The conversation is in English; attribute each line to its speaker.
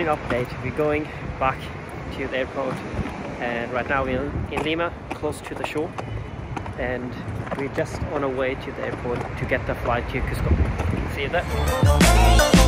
Speaker 1: morning update. We're going back to the airport and right now we're in Lima, close to the shore and we're just on our way to the airport to get the flight to Cusco. See you there.